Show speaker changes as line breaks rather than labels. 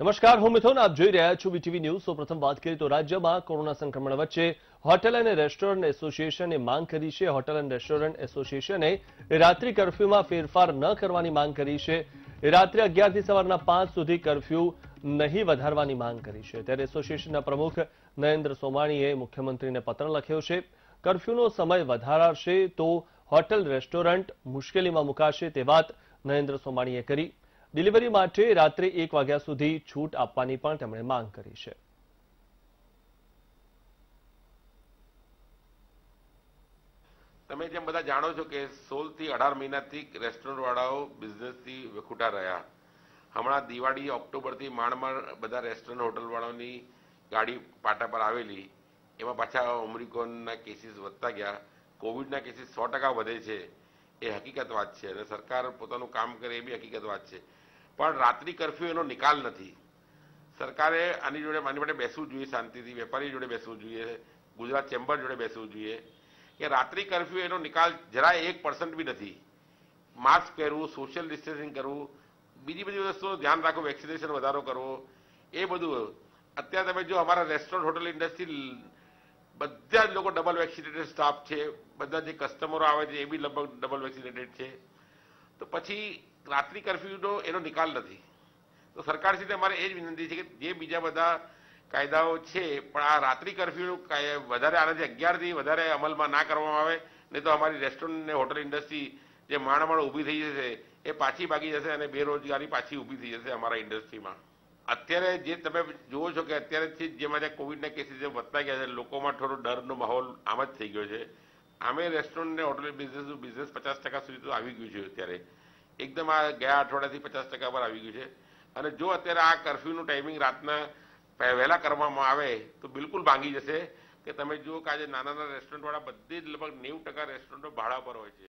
નમસ્કાર, હું મિથુન, આપ જોઈ રહ્યા છો વીટીવી ન્યૂઝ. સૌપ્રથમ વાત કરીએ તો રાજ્યમાં કોરોના સંક્રમણ વચ્ચે હોટેલ અને રેસ્ટોરન્ટ એસોસિએશને માંગ કરી છે. હોટેલ અને રેસ્ટોરન્ટ એસોસિએશને રાત્રિ કરફ્યુમાં ફેરફાર ન કરવાની માંગ કરી છે. રાત્રે અગિયારથી સવારના પાંચ સુધી કરફ્યુ નહીં વધારવાની માંગ કરી છે. ત્યારે એસોસિએશનના પ્રમુખ નરેન્દ્ર સોમાણીએ મુખ્યમંત્રીને પત્ર લખ્યો છે, કરફ્યુનો સમય વધારાશે તો હોટેલ, રેસ્ટોરન્ટ મુશ્કેલીમાં મુકાશે. તે વાત નરેન્દ્ર સોમાણીએ કરી. ડિલિવરી માટે રાત્રે એક વાગ્યા સુધી છૂટ આપવાની પણ તેમણે માંગ કરી છે.
તમે જેમ બધા જાણો છો કે સોળથી અઢાર મહિનાથી રેસ્ટોરન્ટ વાળાઓ બિઝનેસથી વખૂટા રહ્યા. હમણાં દિવાળી, ઓક્ટોબરથી માંડ બધા રેસ્ટોરન્ટ હોટલ વાળાઓની ગાડી પાટા પર આવેલી. એમાં પાછા ઓમરીકોનના કેસીસ વધતા ગયા. કોવિડના કેસીસ સો ટકા વધે છે. એ હકીકત વાત છે અને સરકાર પોતાનું કામ કરે એ બી હકીકત વાત છે. પણ રાત્રિ કર્ફ્યુ એનો નિકાલ નથી. સરકારે આની જોડે આની માટે બેસવું જોઈએ શાંતિથી, વેપારી જોડે બેસવું જોઈએ, ગુજરાત ચેમ્બર જોડે બેસવું જોઈએ. કે રાત્રિ કર્ફ્યુ એનો નિકાલ જરાય એક પર્સન્ટ બી નથી. માસ્ક પહેરવું સોશિયલ ડિસ્ટન્સિંગ કરવું, બીજી બધી વસ્તુ ધ્યાન રાખો વેક્સિનેશન વધારો કરવો, એ બધું. અત્યારે તમે જો અમારા રેસ્ટોરન્ટ હોટલ ઇન્ડસ્ટ્રી બધા જ લોકો ડબલ વેક્સિનેટેડ સ્ટાફ છે, બધા જે કસ્ટમરો આવે છે, એ બી લગભગ ડબલ વેક્સિનેટેડ છે. તો પછી રાત્રિ કર્ફ્યુનો એનો નિકાલ નથી. તો સરકાર સાથે અમારે એ જ વિનંતી છે કે જે બીજા બધા કાયદાઓ છે, પણ આ રાત્રિ કર્ફ્યુ વધારે આનાથી અગિયારથી વધારે અમલમાં ના કરવામાં આવે, નહીં તો અમારી રેસ્ટોરન્ટ ને હોટલ ઇન્ડસ્ટ્રી જે માણ માણ ઊભી થઈ જશે, એ પાછી ભાગી જશે અને બેરોજગારી પાછી ઊભી થઈ જશે અમારા ઇન્ડસ્ટ્રીમાં અત્યારે જે તમે જુઓ છો કે અત્યારે જેમાં જે કોવિડના કેસીસ વધતા ગયા છે, લોકોમાં થોડો ડરનો માહોલ આમ જ થઈ ગયો છે. આમે રેસ્ટોરન્ટ ને હોટેલ બિઝનેસ બિઝનેસ પચાસ ટકા સુધી તો આવી ગયું છે અત્યારે. એકદમ આ ગયા અઠવાડિયાથી પચાસ ટકા પર આવી ગયું છે. અને જો અત્યારે આ કર્ફ્યુનું ટાઈમિંગ રાતના વહેલા કરવામાં આવે, તો બિલકુલ ભાંગી જશે કે તમે જુઓ કે આજે નાના નાના રેસ્ટોરન્ટવાળા બધી જ લગભગ નેવું ટકા રેસ્ટોરન્ટો ભાડા પર હોય છે.